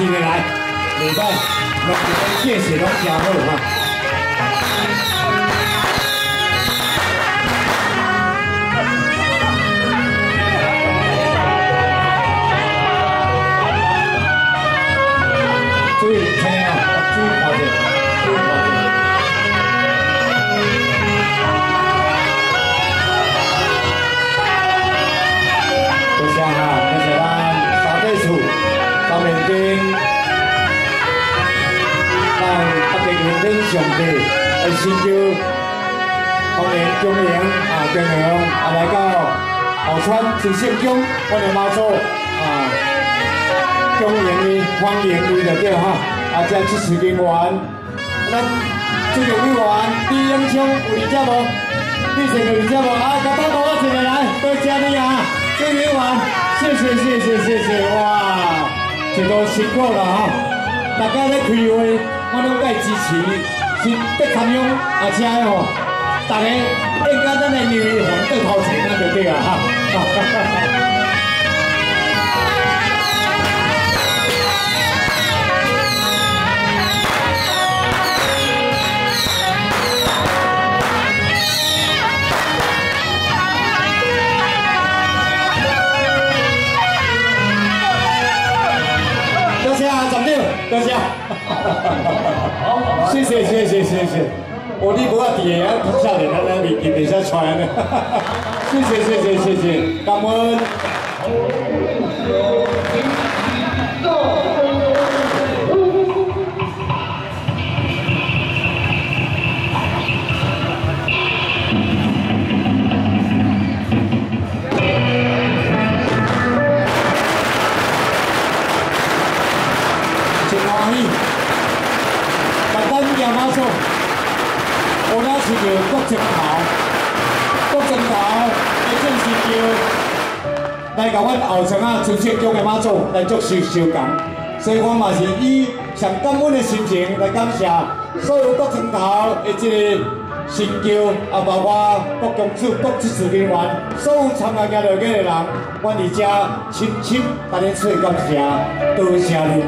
今天来礼拜我们谢谢大家和武上帝来祈求，欢迎中营啊，中营啊来到后川主圣宫，我哋妈祖啊，中营的欢迎你就对哈，啊，这支持人员，咱这个委员李英昌有你遮无？你这个有遮无？啊，甲大哥一起来，多谢你啊，这个委员，谢谢谢谢谢谢，哇，这都辛苦了哈，大家在开会，我拢在支持。是得参用啊，车哦，大家应该咱的牛玉环得头前那就对啊哈。谢。谢谢谢谢谢，我你不要点啊，笑脸在那里给底下传的，谢谢谢谢谢谢，感恩。来甲阮后城啊，春节宫的妈祖来做收收工，所以我嘛是以上感恩的心情来感谢所有国政头的这个神轿，啊，包括国公主、国支持人员，所有参加行路的人，我伫遮深深甲你说感谢，多谢你。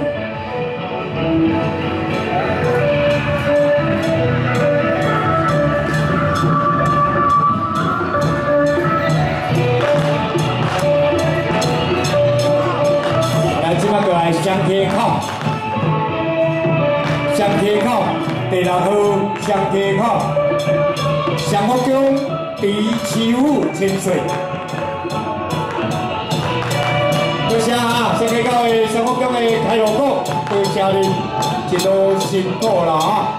双溪口，双溪口第六号双溪口，双福宫第七户千岁。多谢啊，香溪口的双福宫的开路哥，多谢你，一路辛苦了啊。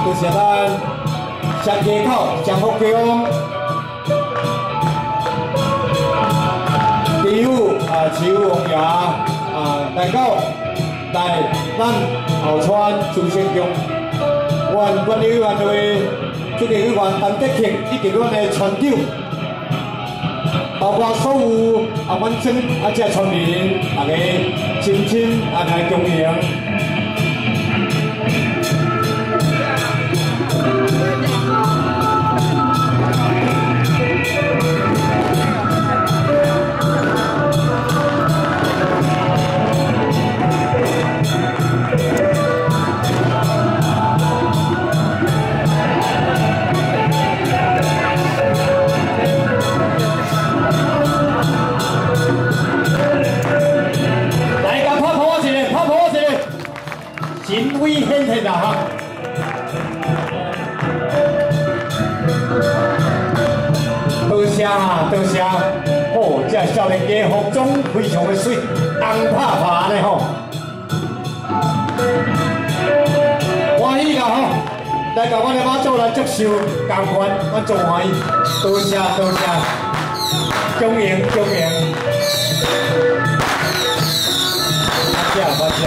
谢啊，多谢咱。上街口，上福宫，第五啊，慈王爷啊，来到来咱后川主圣宫，阮管理员会这个委员陈德庆以及阮的船长，包括所有啊，阮村啊，这村民大家亲亲啊来恭迎。多谢，哦，这少年家服装非常的水，红怕怕的吼，欢喜啦吼，来到我的妈祖来接受甘愿，我做欢喜，多谢多谢，恭迎恭迎，多谢多谢，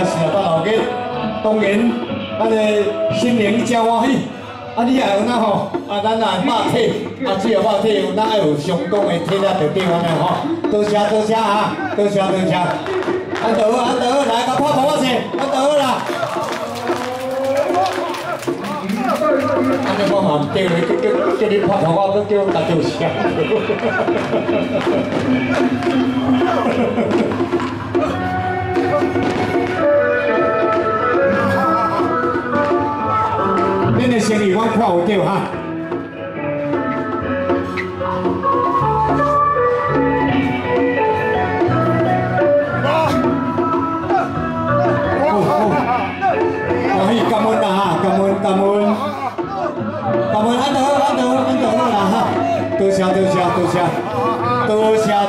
真正是啊，到后日，当然，咱的心灵真欢喜。啊，你也有那吼，啊，咱也肉体，啊，只有肉体有，咱有相当的体力就对安尼吼。多谢多谢啊，多谢多谢。安德安德，来个拍拍我先，安德啦。安尼我嘛叫你叫叫你拍头，我叫大叫声。我看有对哈。多谢，多谢，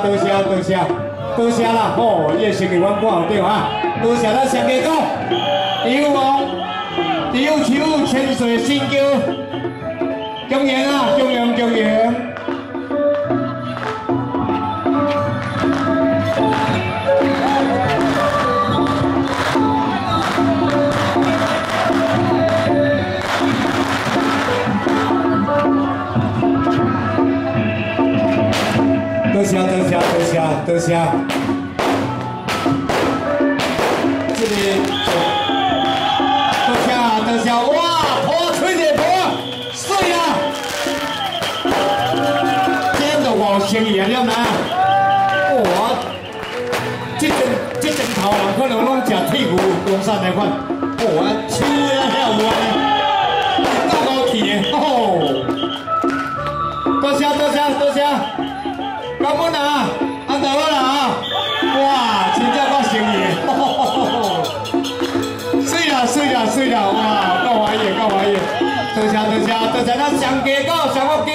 多谢，多谢，多谢啦！哦，也是给阮看好对啊！多谢咱上家讲，有王，有求千岁新旧，恭迎啊，恭迎，恭迎。多谢多谢多谢多谢，见到我生意了呢，哇！这阵这阵头人可能拢食铁牛龙山来款，哇！手啊遐弯的，高高起的，哦！多谢多谢。多谢。感恩啊，安德好啦啊！哇，真正够生意，水啦水啦水啦，哇，够欢喜够欢喜，多谢多谢。多谢那上家狗上福桥。